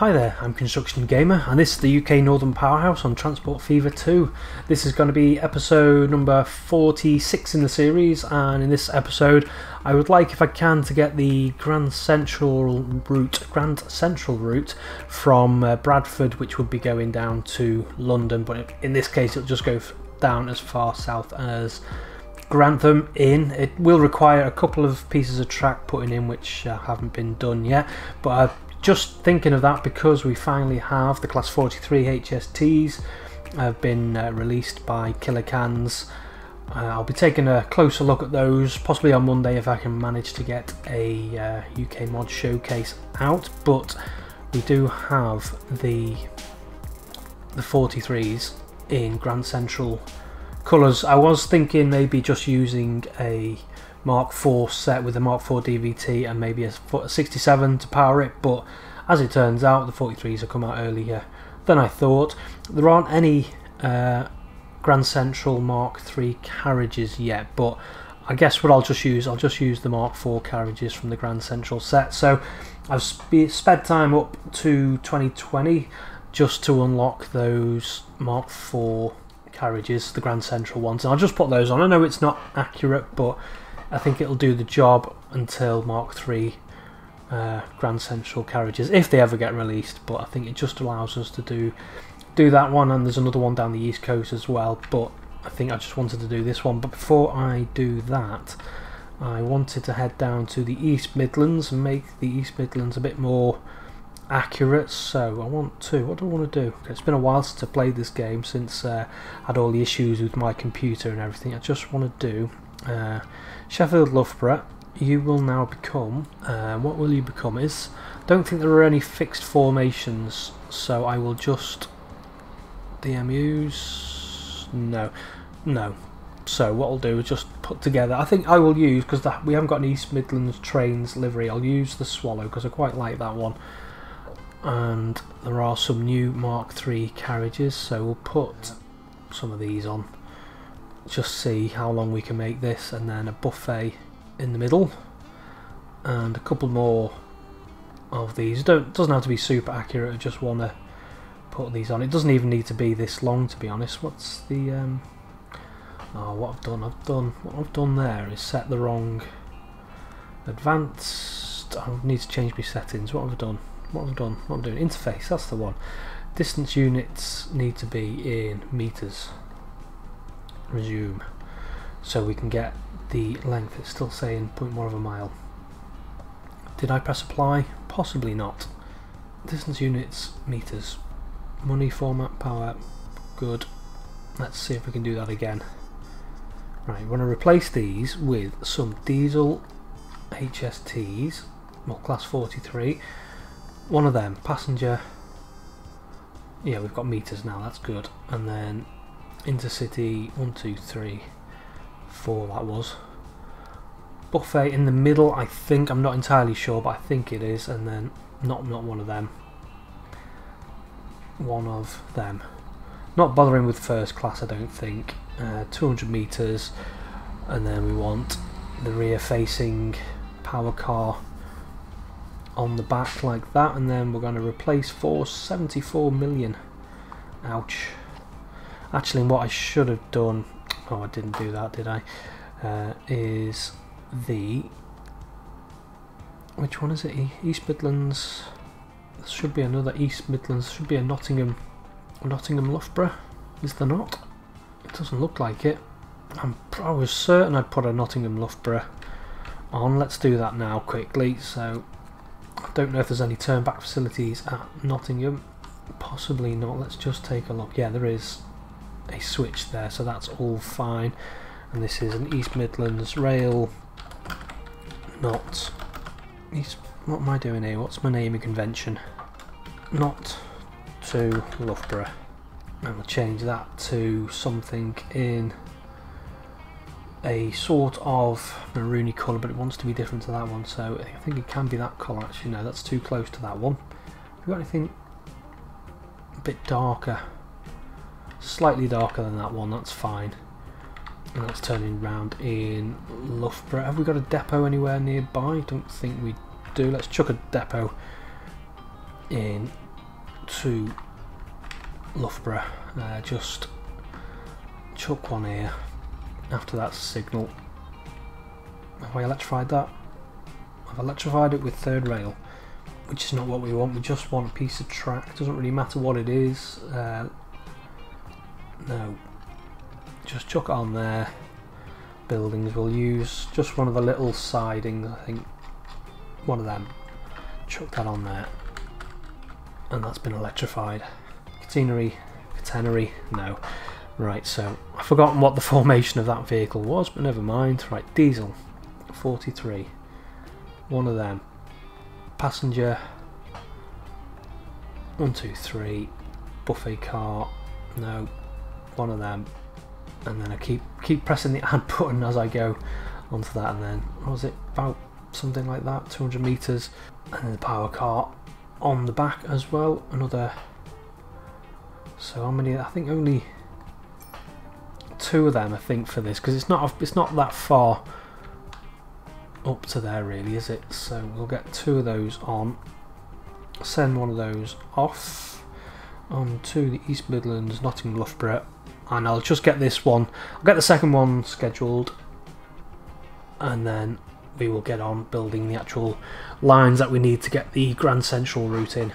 Hi there, I'm Construction Gamer and this is the UK Northern Powerhouse on Transport Fever 2. This is going to be episode number 46 in the series and in this episode I would like if I can to get the Grand Central route Grand Central route from uh, Bradford which would be going down to London but in this case it'll just go down as far south as Grantham in. It will require a couple of pieces of track putting in which uh, haven't been done yet but I've just thinking of that because we finally have the Class 43 HSTs have been uh, released by Killer Cans. Uh, I'll be taking a closer look at those possibly on Monday if I can manage to get a uh, UK mod showcase out but we do have the the 43s in Grand Central colours. I was thinking maybe just using a Mark IV set with a Mark IV DVT and maybe a 67 to power it, but as it turns out, the 43s have come out earlier than I thought. There aren't any uh, Grand Central Mark III carriages yet, but I guess what I'll just use, I'll just use the Mark IV carriages from the Grand Central set. So I've sp sped time up to 2020 just to unlock those Mark IV carriages, the Grand Central ones. And I'll just put those on. I know it's not accurate, but I think it'll do the job until Mark III uh, Grand Central carriages, if they ever get released. But I think it just allows us to do do that one, and there's another one down the East Coast as well. But I think I just wanted to do this one. But before I do that, I wanted to head down to the East Midlands and make the East Midlands a bit more accurate so I want to what do I want to do it's been a while since I played this game since uh, I had all the issues with my computer and everything I just want to do uh, Sheffield Loughborough, you will now become, uh, what will you become is, don't think there are any fixed formations, so I will just, DMUs, no, no. So what I'll do is just put together, I think I will use, because we haven't got an East Midlands Trains livery, I'll use the Swallow, because I quite like that one. And there are some new Mark III carriages, so we'll put some of these on just see how long we can make this and then a buffet in the middle. And a couple more of these. Don't doesn't have to be super accurate I just want to put these on. It doesn't even need to be this long to be honest. What's the um, oh what I've done I've done what I've done there is set the wrong advanced I need to change my settings. What have I done? What have I done? What I'm doing? Interface that's the one. Distance units need to be in meters resume so we can get the length. It's still saying 0.1 of a mile. Did I press apply? Possibly not. Distance units meters. Money format power. Good. Let's see if we can do that again. Right we want to replace these with some diesel HSTs well class 43 one of them passenger. Yeah we've got meters now that's good. And then intercity one two three four that was. Buffet in the middle I think I'm not entirely sure but I think it is and then not not one of them. One of them. Not bothering with first class I don't think. Uh, 200 meters and then we want the rear facing power car on the back like that and then we're going to replace for 74 million. Ouch Actually, what I should have done, oh I didn't do that did I, uh, is the, which one is it, East Midlands, there should be another East Midlands, should be a Nottingham, Nottingham Loughborough, is there not? It doesn't look like it. I'm, I was certain I'd put a Nottingham Loughborough on, let's do that now quickly, so I don't know if there's any turn back facilities at Nottingham, possibly not, let's just take a look, yeah there is, a switch there so that's all fine. And this is an East Midlands rail not East what am I doing here? What's my naming convention? Not to Loughborough. And we'll change that to something in a sort of maroony colour but it wants to be different to that one so I think it can be that colour actually. No that's too close to that one. Have you got anything a bit darker Slightly darker than that one, that's fine. And that's turning round in Loughborough. Have we got a depot anywhere nearby? I don't think we do. Let's chuck a depot in to Loughborough. Uh, just chuck one here after that signal. Have I electrified that? I've electrified it with third rail, which is not what we want. We just want a piece of track. Doesn't really matter what it is. Uh, no. Just chuck it on there. Buildings, we'll use just one of the little sidings, I think. One of them. Chuck that on there. And that's been electrified. Catenary, catenary, no. Right, so I've forgotten what the formation of that vehicle was, but never mind. Right, diesel, 43. One of them. Passenger, one, two, three. Buffet car, no. One of them. And then I keep keep pressing the add button as I go onto that, and then was it about something like that, 200 meters, and then the power car on the back as well. Another. So how many? I think only two of them. I think for this because it's not it's not that far up to there really, is it? So we'll get two of those on. Send one of those off onto the East Midlands, Nottingham, Loughborough, and I'll just get this one. I'll get the second one scheduled, and then we will get on building the actual lines that we need to get the Grand Central route in.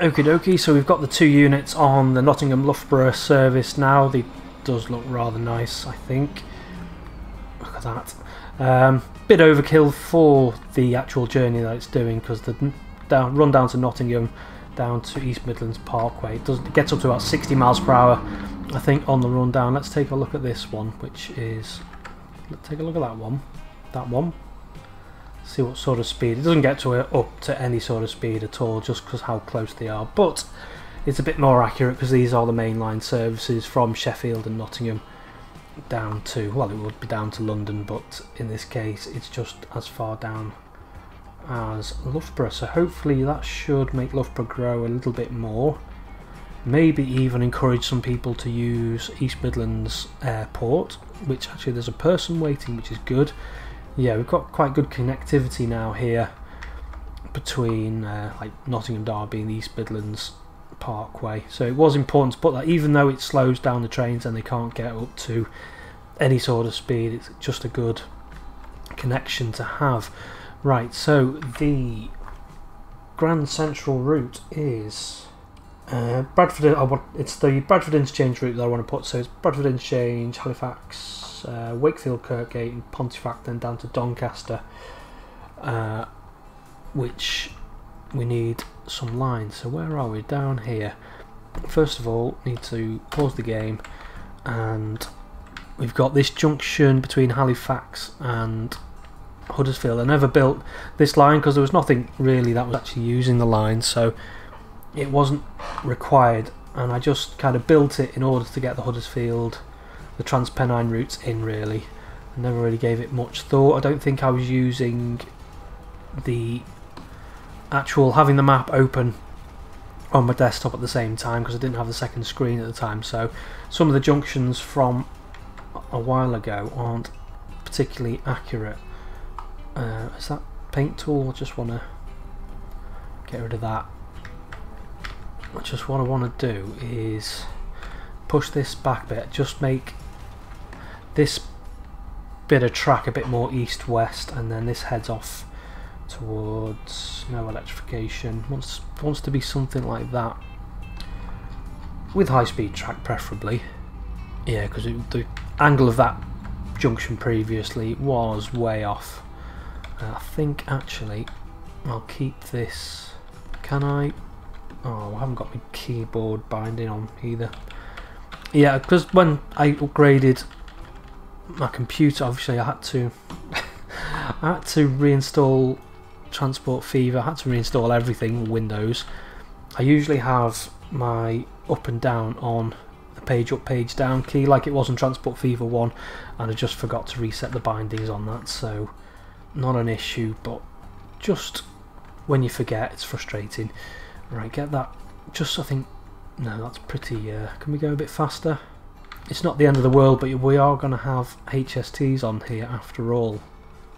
Okie dokie, so we've got the two units on the Nottingham Loughborough service now. They does look rather nice, I think. Look at that. Um, bit overkill for the actual journey that it's doing because the down, run down to Nottingham, down to East Midlands Parkway, it, does, it gets up to about 60 miles per hour, I think, on the rundown. Let's take a look at this one, which is. Let's take a look at that one. That one. See what sort of speed. It doesn't get to it up to any sort of speed at all, just because how close they are. But it's a bit more accurate because these are the mainline services from Sheffield and Nottingham down to, well, it would be down to London, but in this case, it's just as far down as Loughborough. So hopefully that should make Loughborough grow a little bit more. Maybe even encourage some people to use East Midlands Airport, which actually there's a person waiting, which is good. Yeah, we've got quite good connectivity now here between uh, like Nottingham, Derby, and the East Midlands Parkway. So it was important to put that, even though it slows down the trains and they can't get up to any sort of speed, it's just a good connection to have. Right, so the Grand Central route is uh, Bradford. Oh, it's the Bradford Interchange route that I want to put. So it's Bradford Interchange, Halifax, uh, Wakefield, Kirkgate, and Pontefract, then down to Doncaster, uh, which we need some lines. So where are we? Down here. First of all, need to pause the game and we've got this junction between Halifax and Huddersfield. I never built this line because there was nothing really that was actually using the line so it wasn't required and I just kind of built it in order to get the Huddersfield, the Transpennine routes in really. I never really gave it much thought. I don't think I was using the actual having the map open on my desktop at the same time because I didn't have the second screen at the time so some of the junctions from a while ago aren't particularly accurate uh, is that paint tool I just want to get rid of that just what I want to do is push this back bit just make this bit of track a bit more east-west and then this heads off towards no electrification. Wants wants to be something like that. With high speed track preferably. Yeah because the angle of that junction previously was way off. I think actually I'll keep this. Can I oh I haven't got my keyboard binding on either yeah because when I upgraded my computer obviously I had to I had to reinstall Transport Fever, I had to reinstall everything, Windows. I usually have my up and down on the page up, page down key like it was in Transport Fever 1 and I just forgot to reset the bindings on that so not an issue but just when you forget it's frustrating. Right, get that, just I think, no that's pretty, uh, can we go a bit faster? It's not the end of the world but we are going to have HSTs on here after all.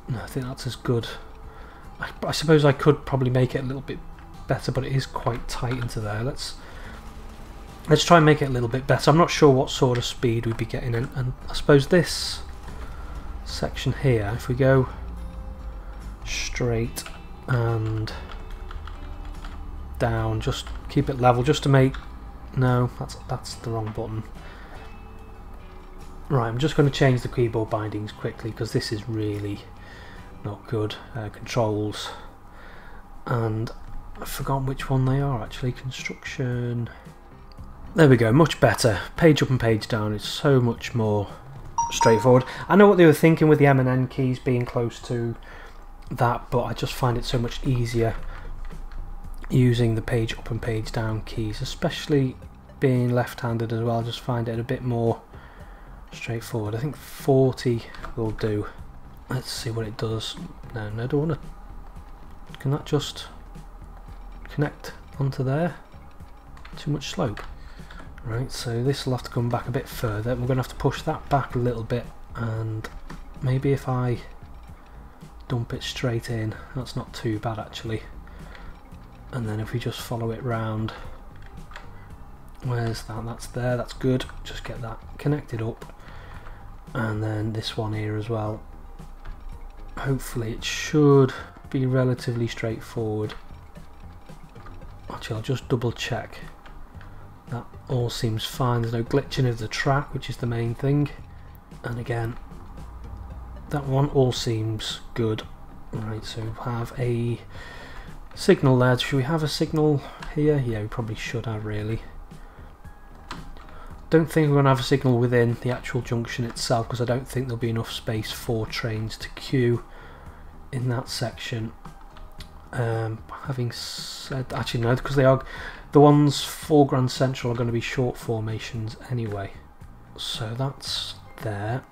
No, I think that's as good I, I suppose I could probably make it a little bit better, but it is quite tight into there. Let's let's try and make it a little bit better. I'm not sure what sort of speed we'd be getting, and, and I suppose this section here, if we go straight and down, just keep it level, just to make. No, that's that's the wrong button. Right, I'm just going to change the keyboard bindings quickly because this is really not good. Uh, controls and I've forgotten which one they are actually. Construction. There we go, much better. Page up and page down is so much more straightforward. I know what they were thinking with the M and N keys being close to that, but I just find it so much easier using the page up and page down keys, especially being left-handed as well. I just find it a bit more straightforward. I think 40 will do. Let's see what it does. No, no, I don't want to. Can that just connect onto there? Too much slope. Right, so this will have to come back a bit further. We're going to have to push that back a little bit and maybe if I dump it straight in, that's not too bad actually. And then if we just follow it round, where's that? That's there, that's good. Just get that connected up. And then this one here as well. Hopefully it should be relatively straightforward. Actually, I'll just double check that all seems fine there's no glitching of the track which is the main thing and again that one all seems good right so have a signal there should we have a signal here yeah we probably should have really don't think we're going to have a signal within the actual junction itself because I don't think there'll be enough space for trains to queue in that section um, having said actually no because they are the ones for Grand Central are going to be short formations anyway. So that's there.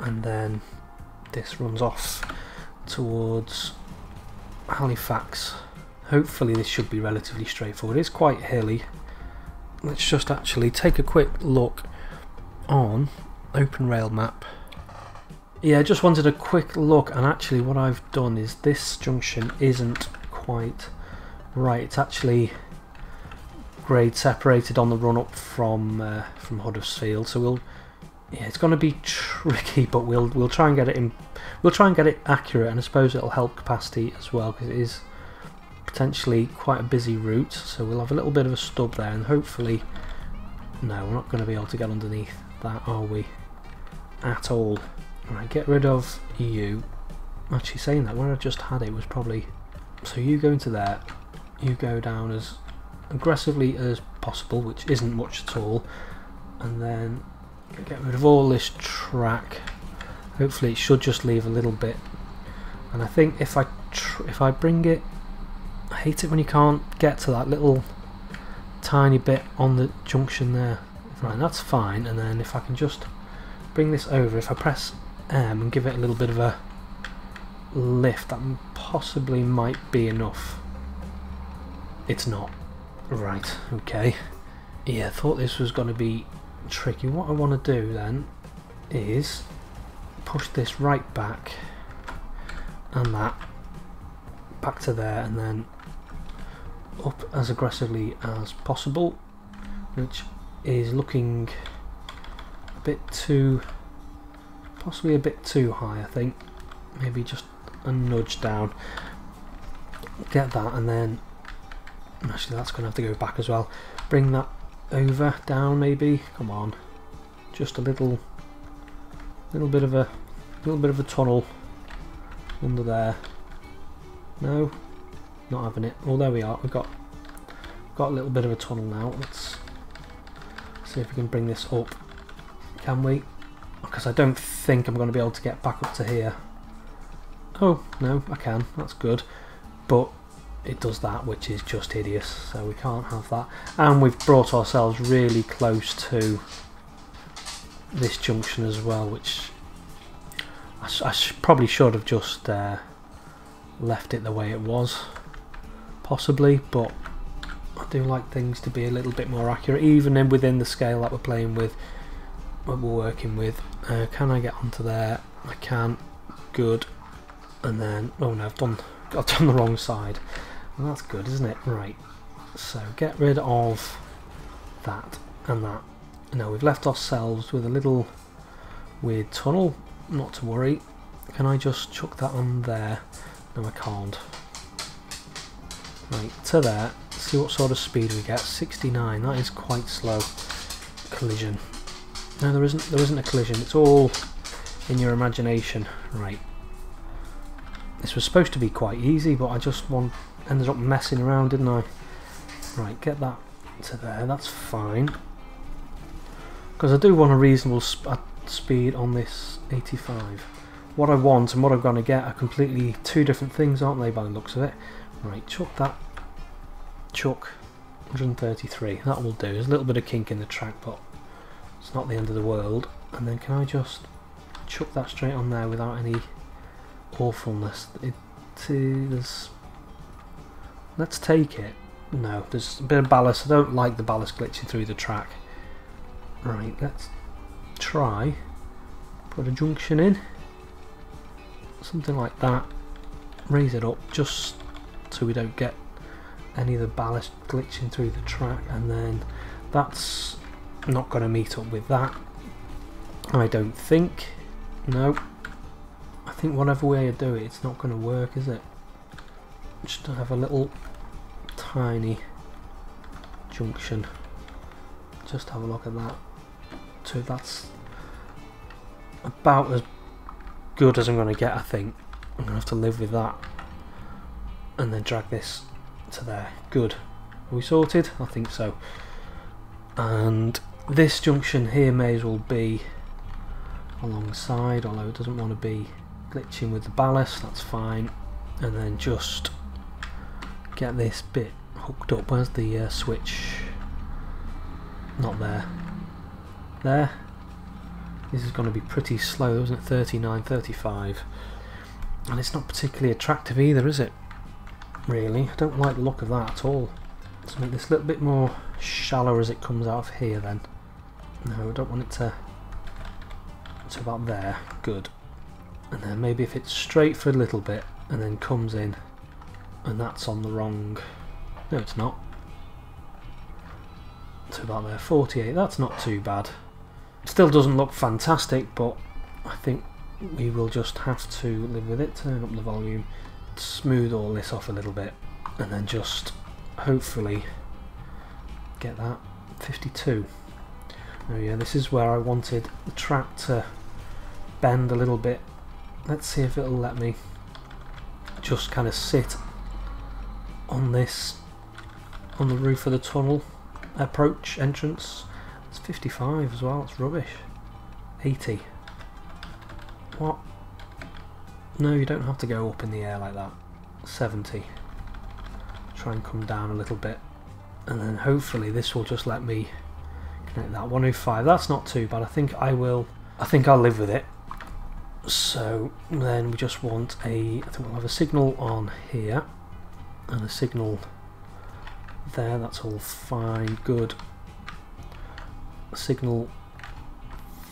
And then this runs off towards Halifax. Hopefully this should be relatively straightforward. It's quite hilly. Let's just actually take a quick look on Open Rail Map. Yeah, I just wanted a quick look and actually what I've done is this junction isn't quite right. It's actually grade separated on the run up from uh, from Huddersfield. So we'll yeah, it's going to be tricky, but we'll we'll try and get it in. We'll try and get it accurate, and I suppose it'll help capacity as well because it is potentially quite a busy route. So we'll have a little bit of a stub there, and hopefully, no, we're not going to be able to get underneath that, are we? At all. all. Right, get rid of you. Actually, saying that, where I just had it was probably so you go into there. You go down as aggressively as possible, which isn't much at all, and then get rid of all this track. Hopefully it should just leave a little bit. And I think if I if I bring it, I hate it when you can't get to that little tiny bit on the junction there. Right, that's fine. And then if I can just bring this over, if I press M and give it a little bit of a lift, that possibly might be enough. It's not. Right, okay. Yeah, I thought this was going to be tricky. What I want to do then is push this right back and that back to there and then up as aggressively as possible which is looking a bit too possibly a bit too high I think maybe just a nudge down get that and then Actually, that's going to have to go back as well. Bring that over, down maybe. Come on. Just a little, little bit of a, little bit of a tunnel under there. No, not having it. Oh, there we are. We've got, got a little bit of a tunnel now. Let's see if we can bring this up. Can we? Because I don't think I'm going to be able to get back up to here. Oh, no, I can. That's good. But it does that which is just hideous so we can't have that. And we've brought ourselves really close to this junction as well which I, I sh probably should have just uh, left it the way it was possibly but I do like things to be a little bit more accurate even in within the scale that we're playing with what we're working with. Uh, can I get onto there? I can good. And then oh no I've done I've done the wrong side Well, that's good, isn't it? Right. So get rid of that and that. Now we've left ourselves with a little weird tunnel. Not to worry. Can I just chuck that on there? No, I can't. Right, to there. See what sort of speed we get. 69. That is quite slow. Collision. No, there isn't. There isn't a collision. It's all in your imagination. Right. This was supposed to be quite easy, but I just want, ended up messing around, didn't I? Right, get that to there. That's fine. Because I do want a reasonable sp uh, speed on this 85. What I want and what I'm going to get are completely two different things, aren't they, by the looks of it? Right, chuck that. Chuck. 133. That will do. There's a little bit of kink in the track, but it's not the end of the world. And then can I just chuck that straight on there without any awfulness. It is. Let's take it. No, there's a bit of ballast. I don't like the ballast glitching through the track. Right, let's try. Put a junction in. Something like that. Raise it up just so we don't get any of the ballast glitching through the track. And then that's not going to meet up with that. I don't think. No, I think whatever way you do it, it's not going to work, is it? Just have a little tiny junction. Just have a look at that. So that's about as good as I'm going to get, I think. I'm going to have to live with that. And then drag this to there. Good. Are we sorted? I think so. And this junction here may as well be alongside, although it doesn't want to be glitching with the ballast, that's fine. And then just get this bit hooked up. Where's the uh, switch? Not there. There. This is going to be pretty slow, isn't it? 39, 35. And it's not particularly attractive either, is it? Really. I don't like the look of that at all. Let's make this a little bit more shallow as it comes out of here then. No, I don't want it to... It's about there. Good and then maybe if it's straight for a little bit and then comes in and that's on the wrong no it's not. To about there 48 that's not too bad. Still doesn't look fantastic but I think we will just have to live with it turn up the volume smooth all this off a little bit and then just hopefully get that 52 oh yeah this is where I wanted the track to bend a little bit. Let's see if it'll let me just kind of sit on this on the roof of the tunnel approach entrance. It's 55 as well it's rubbish. 80 what? No you don't have to go up in the air like that. 70 try and come down a little bit. And then hopefully this will just let me connect that 105 that's not too bad. I think I will I think I'll live with it. So then we just want a, I think we'll have a signal on here and a signal there, that's all fine, good. A signal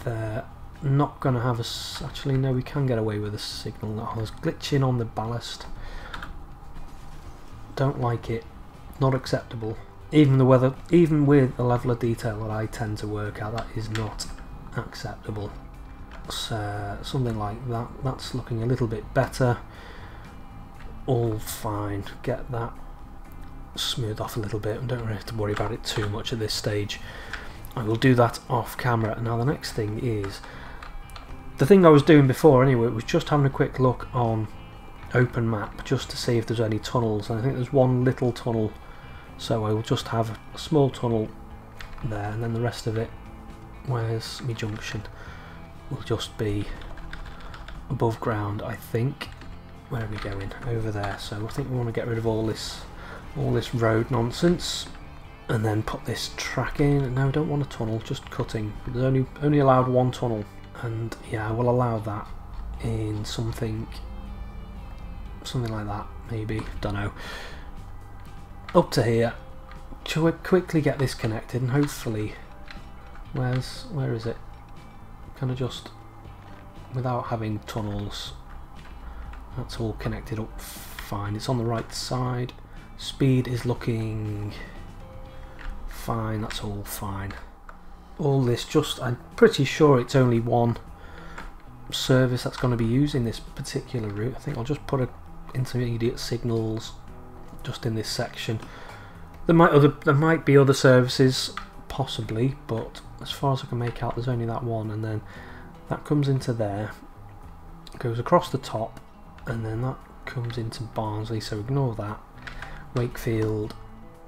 there, not going to have a, actually no we can get away with a signal, that was glitching on the ballast. Don't like it, not acceptable. Even the weather, even with the level of detail that I tend to work at, that is not acceptable uh, something like that. That's looking a little bit better. All fine. Get that smooth off a little bit and don't really have to worry about it too much at this stage. I will do that off camera. Now the next thing is the thing I was doing before anyway was just having a quick look on open map just to see if there's any tunnels and I think there's one little tunnel so I will just have a small tunnel there and then the rest of it where's my junction will just be above ground I think where are we going? Over there. So I think we want to get rid of all this all this road nonsense and then put this track in. No I don't want a tunnel just cutting. There's only only allowed one tunnel. And yeah I will allow that in something something like that maybe. Don't know. Up to here. Shall we quickly get this connected and hopefully where's where is it? Kind of just without having tunnels that's all connected up fine it's on the right side Speed is looking fine, that's all fine. All this just, I'm pretty sure it's only one service that's going to be using this particular route. I think I'll just put a intermediate signals just in this section. There might other there might be other services possibly, but as far as I can make out, there's only that one, and then that comes into there, goes across the top, and then that comes into Barnsley. So ignore that. Wakefield,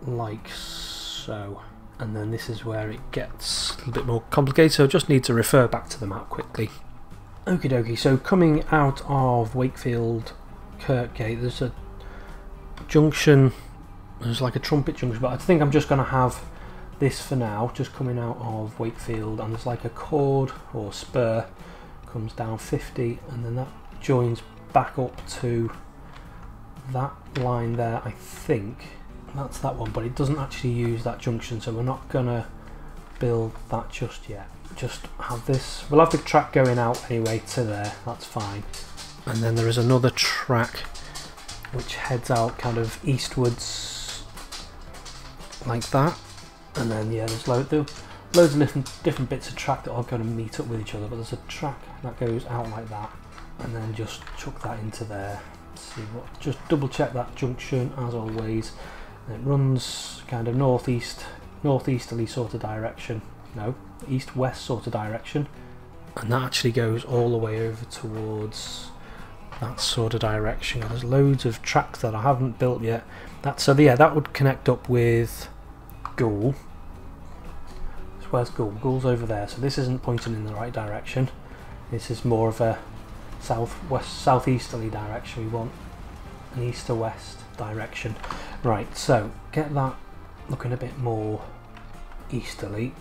like so, and then this is where it gets a little bit more complicated. So I just need to refer back to the map quickly. Okie dokie. So coming out of Wakefield Kirkgate, there's a junction. There's like a trumpet junction, but I think I'm just going to have this for now, just coming out of Wakefield, and there's like a chord or spur comes down 50, and then that joins back up to that line there. I think that's that one, but it doesn't actually use that junction, so we're not gonna build that just yet. Just have this. We'll have the track going out anyway to there. That's fine. And then there is another track which heads out kind of eastwards like that and then yeah there's lo there, loads of different different bits of track that are going to meet up with each other but there's a track that goes out like that and then just chuck that into there see what just double check that junction as always it runs kind of northeast northeasterly sort of direction no east west sort of direction and that actually goes all the way over towards that sort of direction. There's loads of tracks that I haven't built yet. That so yeah, that would connect up with Goole. So where's Goole? Goole's over there. So this isn't pointing in the right direction. This is more of a southwest, southeasterly direction. We want an east to west direction. Right. So get that looking a bit more easterly.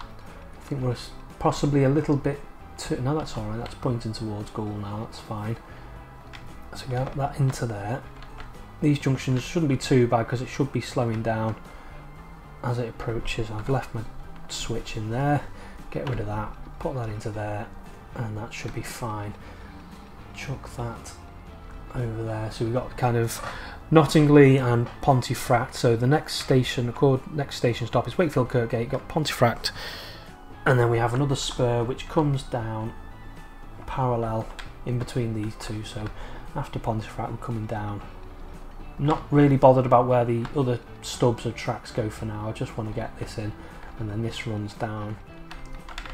I think we're possibly a little bit too no that's alright, that's pointing towards Goole now, that's fine. So get that into there. These junctions shouldn't be too bad because it should be slowing down as it approaches. I've left my switch in there, get rid of that, put that into there, and that should be fine. Chuck that over there. So we've got kind of Knottingley and Pontefract. So the next station, next station stop is Wakefield Kirkgate. Got Pontefract and then we have another spur which comes down parallel in between these two so after Pontefract we're coming down not really bothered about where the other stubs of tracks go for now I just want to get this in and then this runs down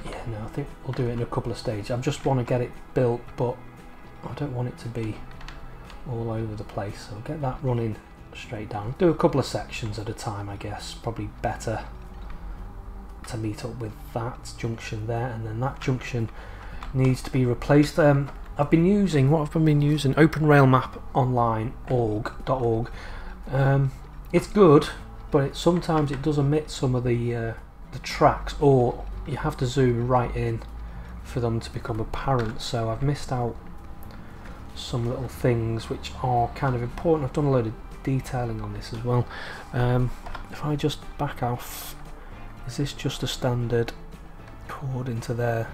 yeah no I think we'll do it in a couple of stages I just want to get it built but I don't want it to be all over the place so get that running straight down. Do a couple of sections at a time I guess. Probably better to meet up with that junction there and then that junction needs to be replaced. Um, I've been using what I've been using? OpenRailMap Online org.org um, it's good but it, sometimes it does omit some of the uh, the tracks or you have to zoom right in for them to become apparent. So I've missed out some little things which are kind of important I've done a load of detailing on this as well um, if I just back off is this just a standard chord into there?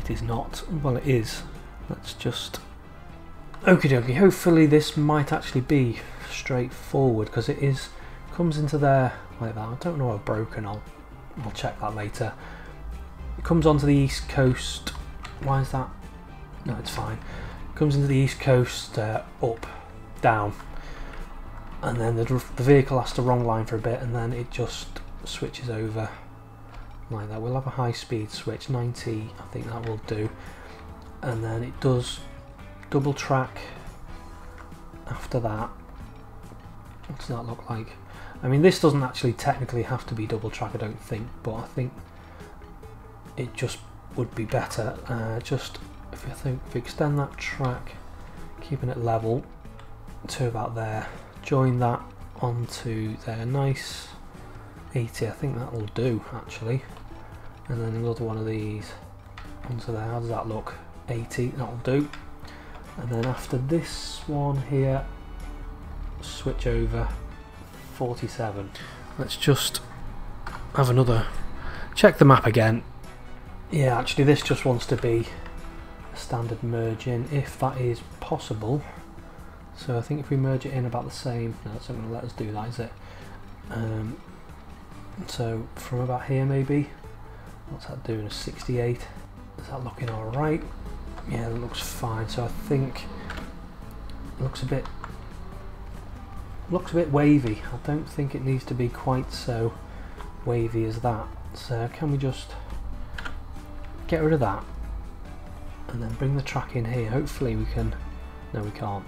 It is not. Well, it is. Let's just... Okie dokie, hopefully this might actually be straightforward because it is comes into there like that. I don't know I've broken, I'll, I'll check that later. It comes onto the east coast. Why is that? No, it's fine. Comes into the east coast, uh, up, down. And then the, the vehicle has to wrong line for a bit and then it just switches over like that. We'll have a high speed switch, 90 I think that will do. And then it does double track after that. What does that look like? I mean this doesn't actually technically have to be double track I don't think, but I think it just would be better. Uh, just if think if you extend that track, keeping it level to about there, join that onto there, nice 80 I think that will do actually. And then another one of these onto there. How does that look? 80 that'll do. And then after this one here switch over 47 let's just have another check the map again. Yeah actually this just wants to be standard merge in if that is possible So I think if we merge it in about the same, no, it's not going to let us do that, is it? Um, so from about here maybe, what's that doing? A 68. Is that looking all right? Yeah, it looks fine. So I think looks a bit looks a bit wavy. I don't think it needs to be quite so wavy as that. So can we just get rid of that and then bring the track in here. Hopefully we can. No, we can't.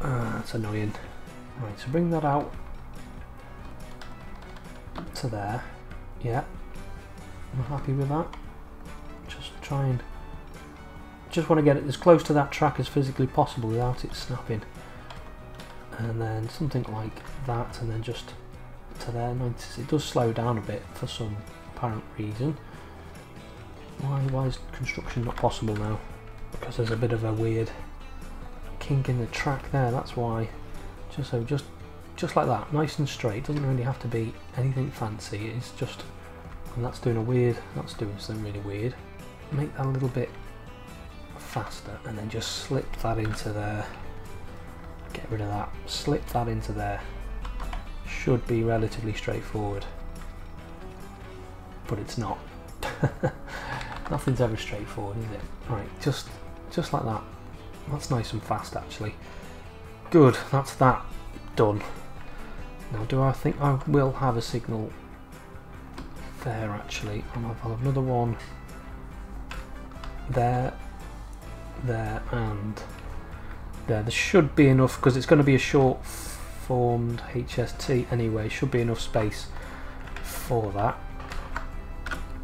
Ah, that's annoying. Right, so bring that out to there. Yeah, I'm happy with that. Just try and just want to get it as close to that track as physically possible without it snapping. And then something like that, and then just to there. Notice it does slow down a bit for some apparent reason. Why, why is construction not possible now? Because there's a bit of a weird kink in the track there, that's why. Just so, just just like that, nice and straight, doesn't really have to be anything fancy, it's just, and that's doing a weird, that's doing something really weird. Make that a little bit faster and then just slip that into there. Get rid of that, slip that into there. Should be relatively straightforward, but it's not. Nothing's ever straightforward, is it? Right, just just like that. That's nice and fast actually. Good, that's that done. Now do I think I will have a signal there actually. I'll have another one there, there and there. There should be enough because it's going to be a short formed HST anyway, should be enough space for that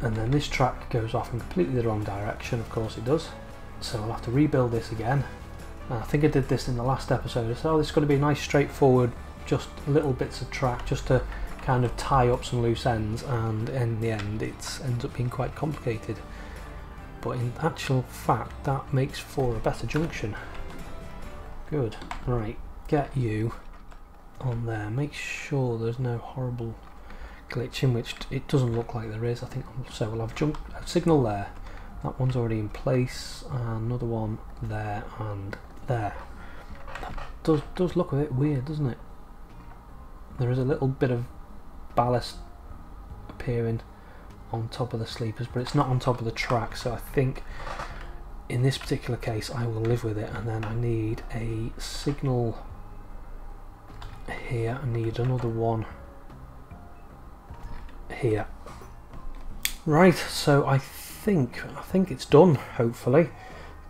and then this track goes off in completely the wrong direction of course it does. So we'll have to rebuild this again. I think I did this in the last episode. So oh, this is going to be nice straightforward just little bits of track just to kind of tie up some loose ends and in the end it ends up being quite complicated. But in actual fact that makes for a better junction. Good. Right get you on there. Make sure there's no horrible glitch in which it doesn't look like there is. I think um, so. We'll have jump a signal there. That one's already in place. another one there and there. That does does look a bit weird, doesn't it? There is a little bit of ballast appearing on top of the sleepers, but it's not on top of the track. So I think in this particular case, I will live with it. And then I need a signal here. I need another one here. Right, so I think I think it's done, hopefully.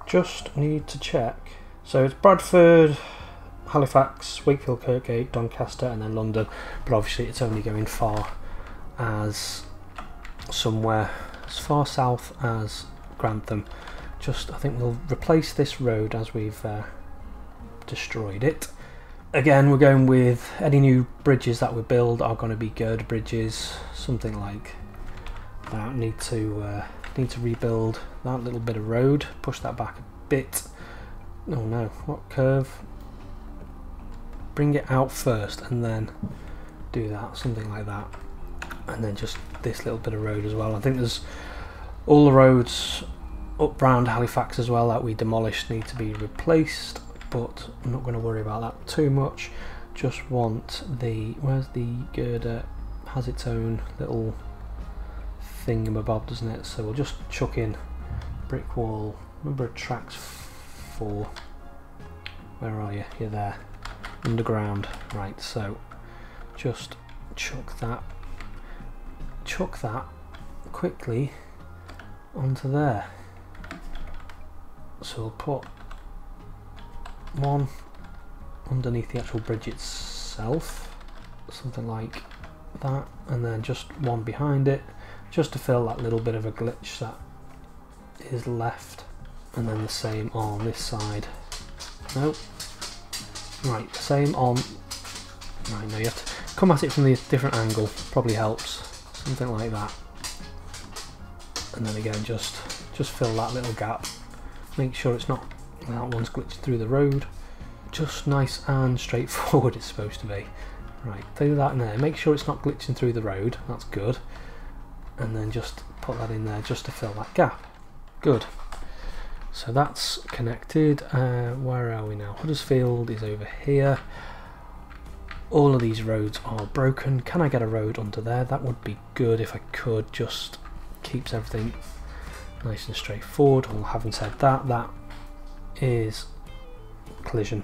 Just need to check. So it's Bradford, Halifax, Wakefield, Kirkgate, Doncaster and then London. But obviously it's only going far as somewhere as far south as Grantham. Just I think we'll replace this road as we've uh, destroyed it. Again, we're going with any new bridges that we build are going to be girder bridges, something like that. Need to uh, need to rebuild that little bit of road, push that back a bit. Oh no, what curve? Bring it out first and then do that, something like that. And then just this little bit of road as well. I think there's all the roads up round Halifax as well that we demolished need to be replaced but I'm not going to worry about that too much. Just want the where's the girder? Has its own little thingamabob doesn't it? So we'll just chuck in brick wall. Number of tracks four? Where are you? You're there. Underground. Right so just chuck that chuck that quickly onto there. So we'll put one underneath the actual bridge itself. Something like that and then just one behind it just to fill that little bit of a glitch that is left. And then the same on this side. Nope right same on. Right now you have to come at it from the different angle. Probably helps. Something like that. And then again just just fill that little gap. Make sure it's not that one's glitched through the road. Just nice and straightforward it's supposed to be. Right, do that in there. Make sure it's not glitching through the road. That's good. And then just put that in there just to fill that gap. Good. So that's connected. Uh, where are we now? Huddersfield is over here. All of these roads are broken. Can I get a road under there? That would be good if I could. Just keeps everything nice and straightforward. Well, having said that, that is collision.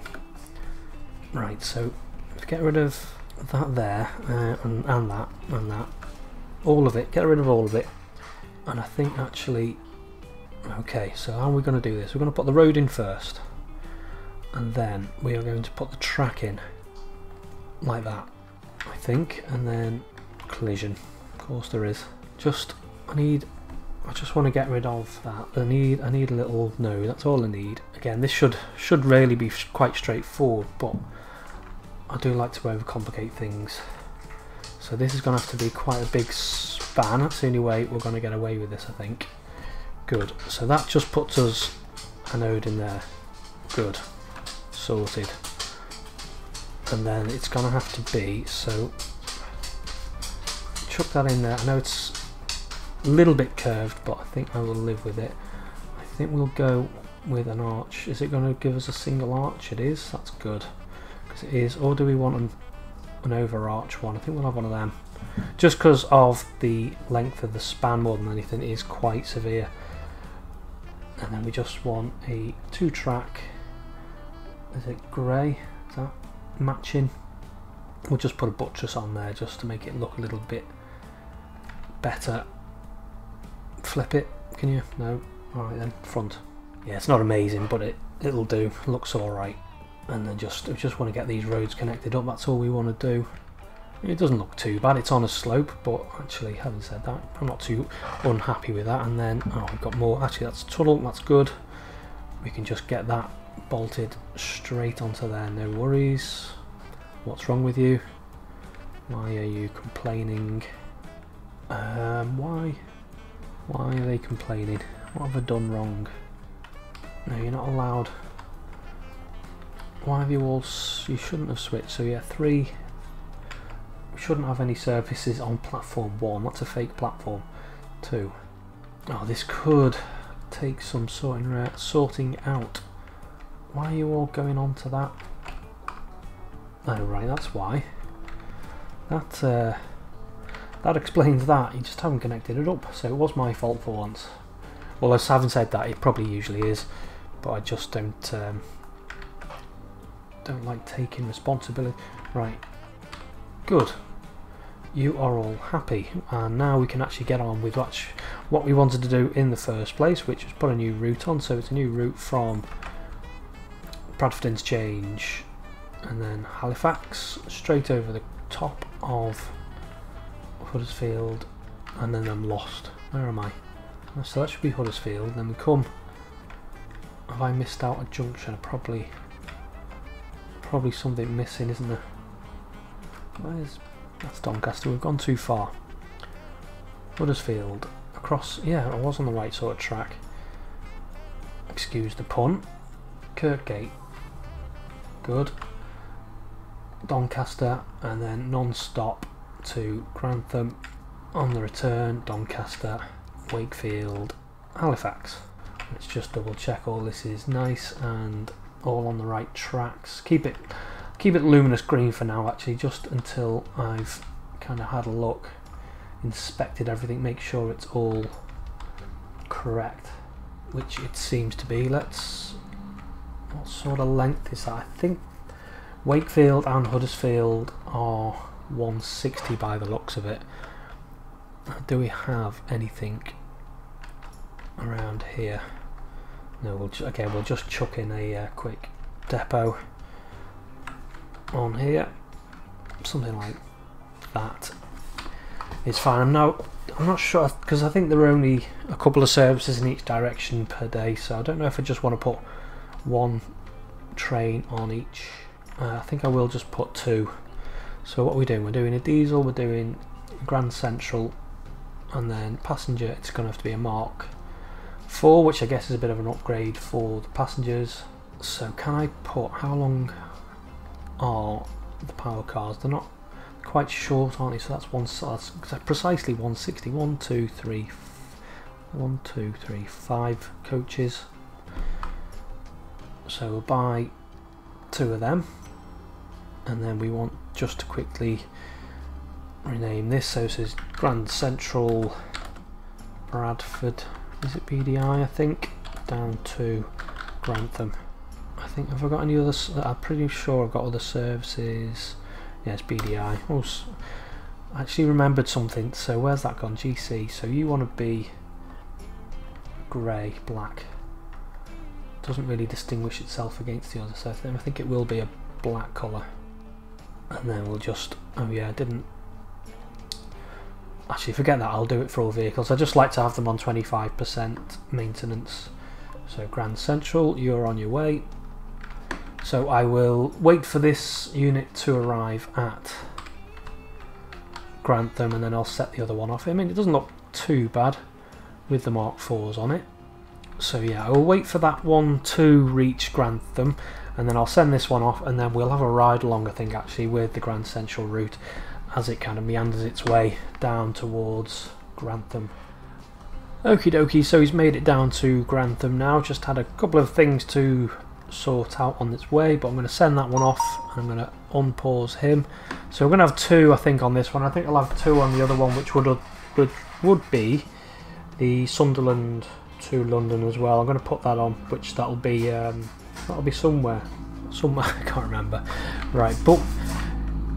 Right, so get rid of that there, uh, and, and that, and that. All of it, get rid of all of it. And I think actually Okay, so how are we going to do this? We're going to put the road in first. And then we are going to put the track in. Like that, I think. And then collision. Of course there is. Just, I need, I just want to get rid of that. I need, I need a little, no, that's all I need. Again, this should, should really be quite straightforward, but I do like to overcomplicate things. So this is going to have to be quite a big span. That's the only way we're going to get away with this, I think. Good. So that just puts us a node in there. Good. Sorted. And then it's going to have to be, so chuck that in there. I know it's a little bit curved, but I think I will live with it. I think we'll go with an arch. Is it going to give us a single arch? It is. That's good. Because it is. Or do we want an, an overarch one? I think we'll have one of them. Just because of the length of the span more than anything is quite severe and then we just want a two track is it grey is that matching we'll just put a buttress on there just to make it look a little bit better flip it can you no alright then front yeah it's not amazing but it it'll do looks alright and then just we just want to get these roads connected up that's all we want to do it doesn't look too bad, it's on a slope, but actually, having said that, I'm not too unhappy with that. And then, oh, we've got more, actually that's tunnel, that's good. We can just get that bolted straight onto there, no worries. What's wrong with you? Why are you complaining? Um, why? Why are they complaining? What have I done wrong? No, you're not allowed. Why have you all... you shouldn't have switched. So yeah, three We shouldn't have any services on platform 1, that's a fake platform 2. Oh, this could take some sorting, uh, sorting out. Why are you all going on to that? Oh right, that's why. That, uh, that explains that, you just haven't connected it up, so it was my fault for once. Well, I haven't said that, it probably usually is, but I just don't, um, don't like taking responsibility. Right, good. You are all happy. And now we can actually get on with what we wanted to do in the first place which was put a new route on. So it's a new route from Bradford Interchange and then Halifax straight over the top of Huddersfield and then I'm lost where am I oh, so that should be Huddersfield then we come have I missed out a junction probably probably something missing isn't there where's that's Doncaster. We've gone too far. Huddersfield. Across... Yeah, I was on the right sort of track. Excuse the pun. Kirkgate. Good. Doncaster and then non-stop to Grantham on the return, Doncaster, Wakefield, Halifax. Let's just double check all this is nice and all on the right tracks. Keep it keep it luminous green for now actually just until I've kind of had a look inspected everything make sure it's all correct which it seems to be let's what sort of length is that I think Wakefield and Huddersfield are 160 by the looks of it. Do we have anything around here? No we'll okay we'll just chuck in a uh, quick depot on here. Something like that is fine. I'm now I'm not sure because I think there are only a couple of services in each direction per day so I don't know if I just want to put one train on each. Uh, I think I will just put two so what we're we doing we're doing a diesel we're doing Grand Central and then passenger it's going to have to be a Mark 4 which I guess is a bit of an upgrade for the passengers so can I put how long are the power cars. They're not quite short, aren't they? So that's one. That's precisely 160. One, two, three, one, two, three, five coaches. So we'll buy two of them, and then we want just to quickly rename this. So it says Grand Central Bradford. Is it BDI? I think down to Grantham. I think have I got any others? I'm pretty sure I've got other services. Yes, BDI. Oh, I actually remembered something. So where's that gone? GC. So you want to be grey, black. Doesn't really distinguish itself against the others. So I think it will be a black colour. And then we'll just. Oh yeah, I didn't. Actually, forget that. I'll do it for all vehicles. I just like to have them on 25% maintenance. So Grand Central, you're on your way. So I will wait for this unit to arrive at Grantham and then I'll set the other one off. I mean, it doesn't look too bad with the Mark 4s on it. So yeah, I will wait for that one to reach Grantham and then I'll send this one off and then we'll have a ride along, I think, actually, with the Grand Central route as it kind of meanders its way down towards Grantham. Okie dokie, so he's made it down to Grantham now, just had a couple of things to sort out on its way, but I'm going to send that one off and I'm going to unpause him. So we're going to have two, I think, on this one. I think I'll have two on the other one, which would would, would be the Sunderland to London as well. I'm going to put that on, which that'll be um, that'll be somewhere, somewhere I can't remember. Right, but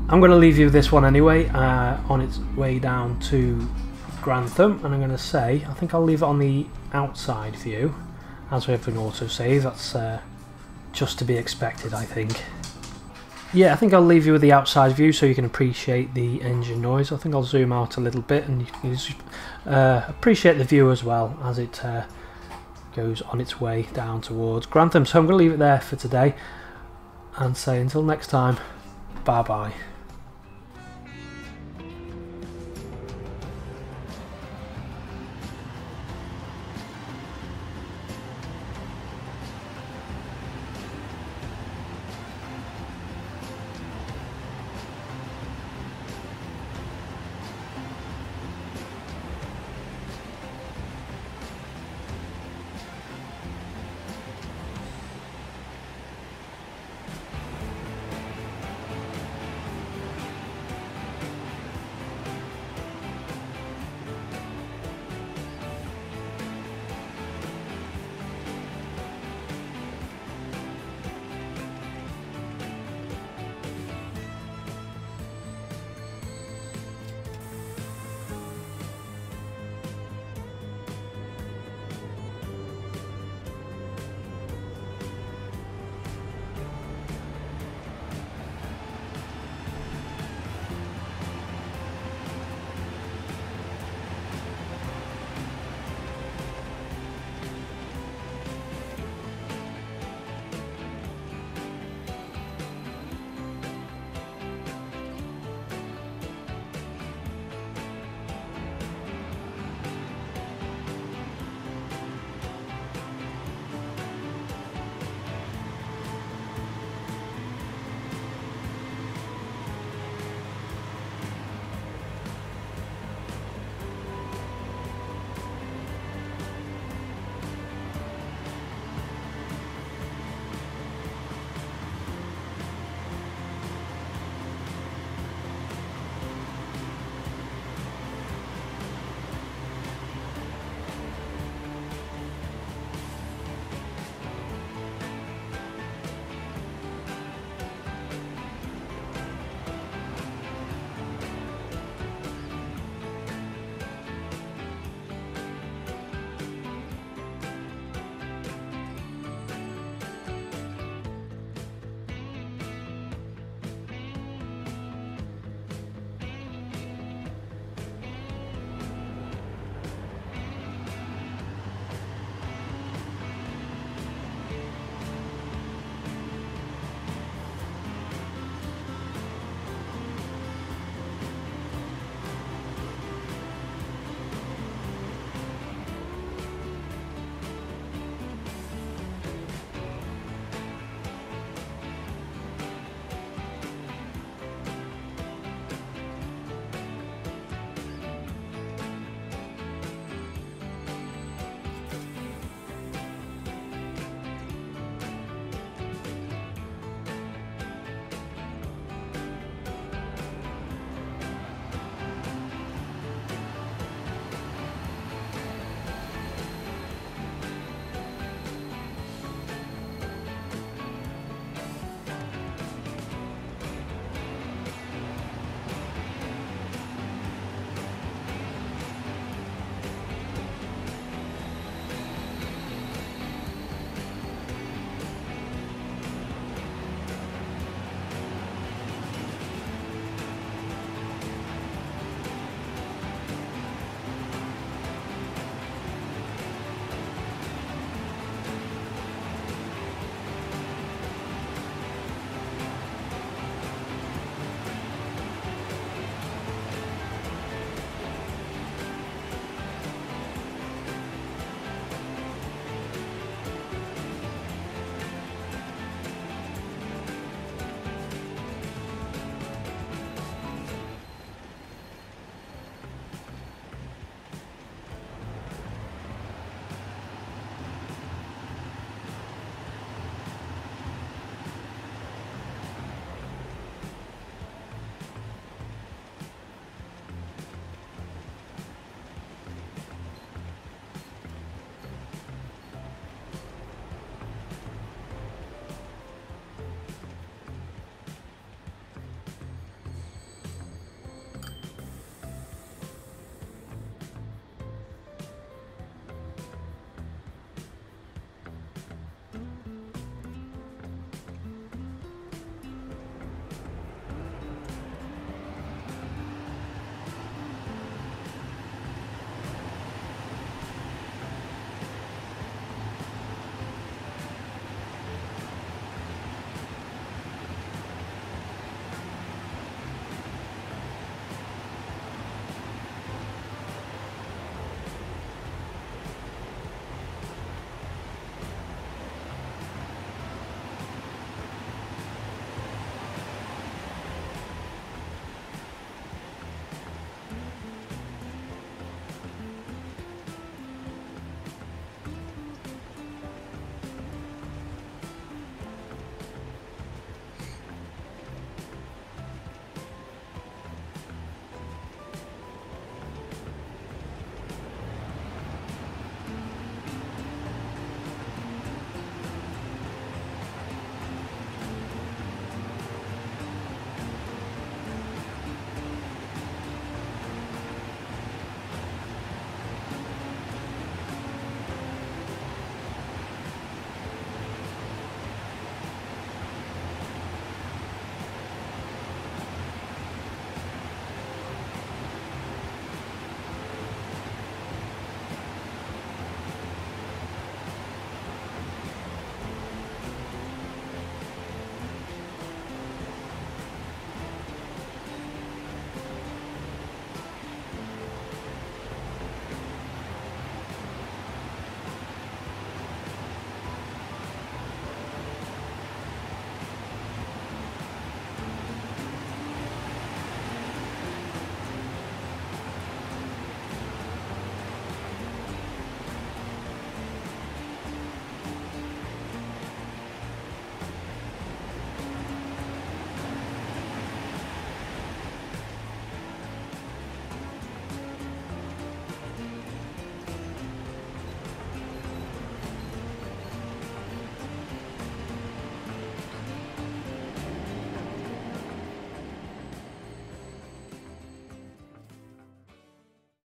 I'm going to leave you this one anyway, uh, on its way down to Grantham, and I'm going to say I think I'll leave it on the outside view, as we have an autosave. That's uh, just to be expected, I think. Yeah, I think I'll leave you with the outside view so you can appreciate the engine noise. I think I'll zoom out a little bit and you can uh, appreciate the view as well as it uh, goes on its way down towards Grantham. So I'm going to leave it there for today and say until next time, bye bye.